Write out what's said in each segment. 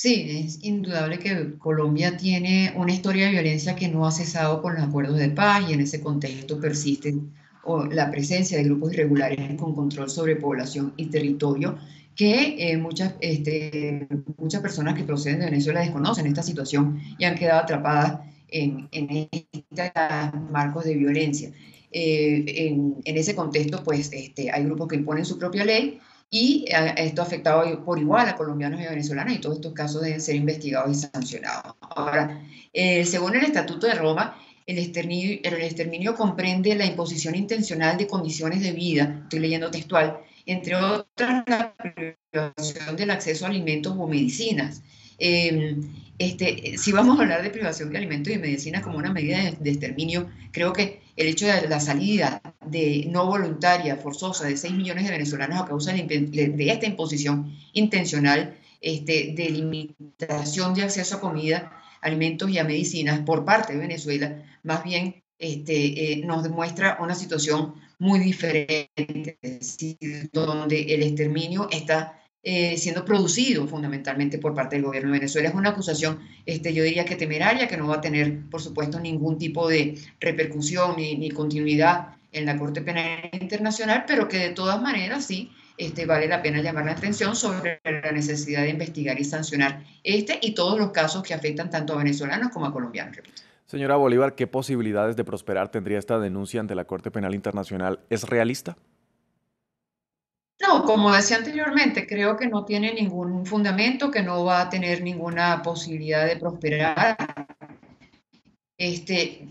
Sí, es indudable que Colombia tiene una historia de violencia que no ha cesado con los acuerdos de paz y en ese contexto persiste la presencia de grupos irregulares con control sobre población y territorio que eh, muchas, este, muchas personas que proceden de Venezuela desconocen esta situación y han quedado atrapadas en, en estos marcos de violencia. Eh, en, en, ese contexto, pues este, hay grupos que imponen su propia ley y esto ha afectado por igual a colombianos y a venezolanos y todos estos casos deben ser investigados y sancionados. Ahora, eh, según el Estatuto de Roma, el exterminio, el exterminio comprende la imposición intencional de condiciones de vida, estoy leyendo textual, entre otras la privación del acceso a alimentos o medicinas. Em, este, si vamos a hablar de privación de alimentos y medicinas como una medida de, exterminio, creo que el hecho de la salida de no voluntaria, forzosa, de 6 millones de venezolanos a causa de, esta imposición intencional este, de limitación de acceso a comida, alimentos y a medicinas por parte de Venezuela, más bien este, eh, nos demuestra una situación muy diferente, donde el exterminio está eh, siendo producido fundamentalmente por parte del gobierno de Venezuela. Es una acusación, este, yo diría que temeraria, que no va a tener, por supuesto, ningún tipo de repercusión ni, ni continuidad en la Corte Penal Internacional, pero que de todas maneras sí este, vale la pena llamar la atención sobre la necesidad de investigar y sancionar este y todos los casos que afectan tanto a venezolanos como a colombianos. Señora Bolívar, ¿qué posibilidades de prosperar tendría esta denuncia ante la Corte Penal Internacional? ¿Es realista? No, como decía anteriormente, creo que no tiene ningún fundamento, que no va a tener ninguna posibilidad de prosperar. Este,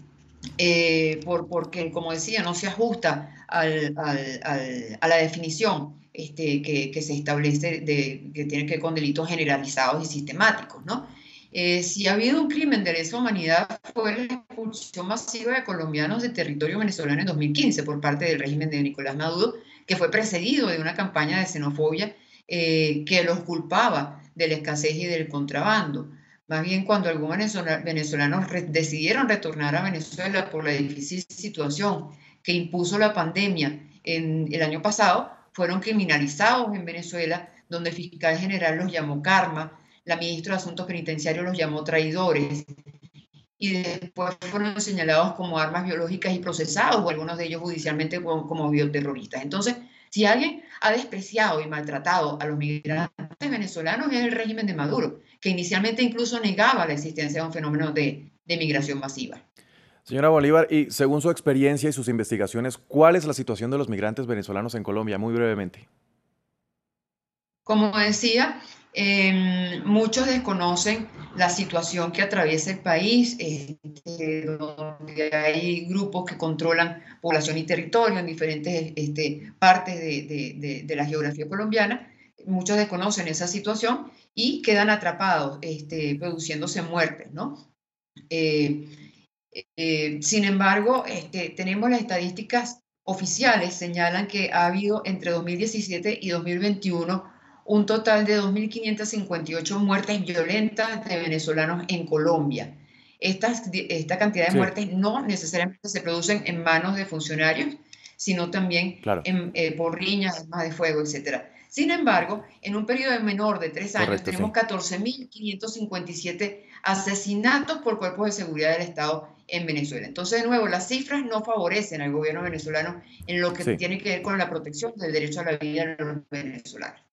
eh, por, porque, como decía, no se ajusta al, al, a la definición este, que, se establece de, que tiene que ver con delitos generalizados y sistemáticos, ¿no? Eh, si ha habido un crimen de lesa humanidad fue la expulsión masiva de colombianos de territorio venezolano en 2015 por parte del régimen de Nicolás Maduro, que fue precedido de una campaña de xenofobia eh, que los culpaba de la escasez y del contrabando. Más bien cuando algunos venezolanos decidieron retornar a Venezuela por la difícil situación que impuso la pandemia en el año pasado, fueron criminalizados en Venezuela, donde el fiscal general los llamó karma, la ministra de Asuntos Penitenciarios los llamó traidores y después fueron señalados como armas biológicas y procesados, o algunos de ellos judicialmente como, bioterroristas. Entonces, si alguien ha despreciado y maltratado a los migrantes venezolanos es el régimen de Maduro, que inicialmente incluso negaba la existencia de un fenómeno de, de migración masiva. Señora Bolívar, y según su experiencia y sus investigaciones, ¿cuál es la situación de los migrantes venezolanos en Colombia? Muy brevemente. Como decía, Em, muchos desconocen la situación que atraviesa el país, este, donde hay grupos que controlan población y territorio en diferentes este, partes de, la geografía colombiana. Muchos desconocen esa situación y quedan atrapados, este, produciéndose muertes, ¿no? Eh, eh, sin embargo, tenemos las estadísticas oficiales, señalan que ha habido entre 2017 y 2021 un total de 2.558 muertes violentas de venezolanos en Colombia. esta cantidad de muertes no necesariamente se producen en manos de funcionarios, sino también eh, por riñas, armas de fuego, etc. Sin embargo, en un periodo de menor de tres años tenemos 14.557 asesinatos por cuerpos de seguridad del Estado en Venezuela. Entonces, de nuevo, las cifras no favorecen al gobierno venezolano en lo que tiene que ver con la protección del derecho a la vida de los venezolanos.